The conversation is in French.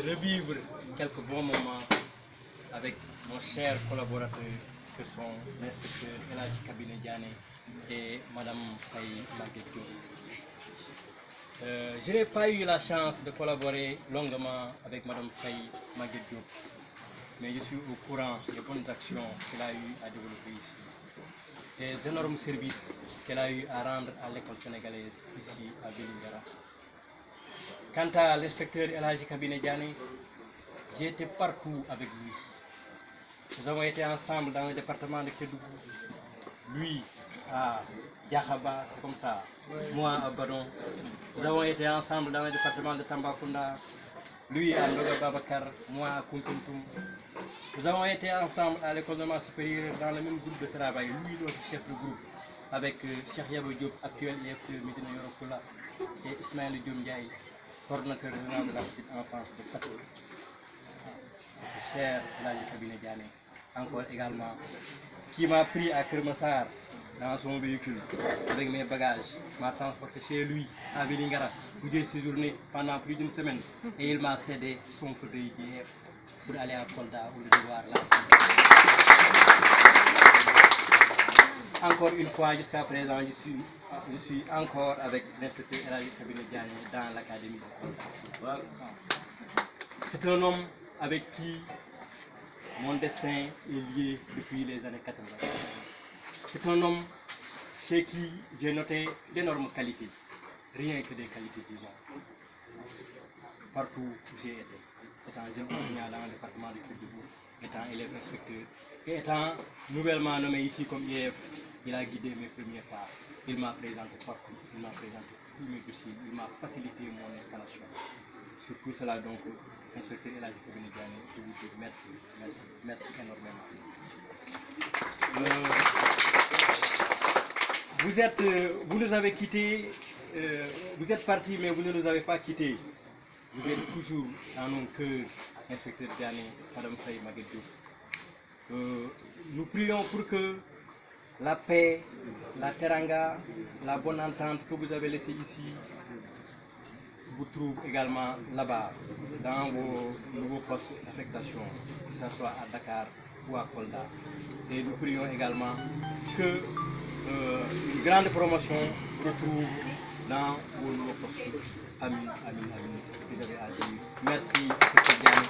revivre quelques bons moments avec mon cher collaborateur que sont l'inspecteur Eladji Kabine Diané et Madame Faye Diop. Euh, je n'ai pas eu la chance de collaborer longuement avec Madame Faye Diop, mais je suis au courant des bonnes actions qu'elle a eu à développer ici, des énormes services qu'elle a eu à rendre à l'école sénégalaise ici à Vélingara. Quant à l'inspecteur Eladji Kabine été partout avec lui. Nous avons été ensemble dans le département de Kédougou. Lui à Diakhaba, c'est comme ça. Moi à Badon. Nous avons été ensemble dans le département de Tambacounda. Lui à Ndoga Babakar, moi à Kuntuntum. Nous avons été ensemble à l'école normale supérieure dans le même groupe de travail. Lui, notre chef de groupe, avec euh, Cheikh Yabo Diop, actuel IFE Medina Yorokola, et Ismaël Diop Ndiaye, coordinateur de la petite enfance de Sato. C'est cher Eladji Kabine Diané, encore également, qui m'a pris à Kermassar dans son véhicule avec mes bagages, m'a transporté chez lui à Vélingara où j'ai séjourné pendant plus d'une semaine et il m'a cédé son fauteuil hier pour aller à Kolda où le devoir là. Encore une fois, jusqu'à présent, je suis, je suis encore avec l'inspecteur Eladji Kabine dans l'académie. C'est un homme avec qui mon destin est lié depuis les années 80. C'est un homme chez qui j'ai noté d'énormes qualités, rien que des qualités, disons, partout où j'ai été. Étant jeune enseignant dans le département de Kédougou, étant élève inspecteur, et étant nouvellement nommé ici comme IEF, il a guidé mes premiers pas. Il m'a présenté partout, il m'a présenté tous mes dossiers, il m'a facilité mon installation. Sur tout cela, donc, inspecteur Eladji Kabine Diané, je vous dis merci, merci, merci énormément. Euh, vous êtes, euh, vous nous avez quittés, euh, vous êtes partis, mais vous ne nous avez pas quittés. Vous êtes toujours dans nos cœurs, inspecteur Diané, Madame Faye Maguette Diop. Euh, nous prions pour que la paix, la teranga, la bonne entente que vous avez laissée ici vous trouve également là-bas, dans vos nouveaux postes d'affectation, que ce soit à Dakar ou à Kolda. Et nous prions également que euh, une grande promotion vous retrouve dans vos nouveaux postes. Amin, amin, amin. C'est ce que à dire. Merci.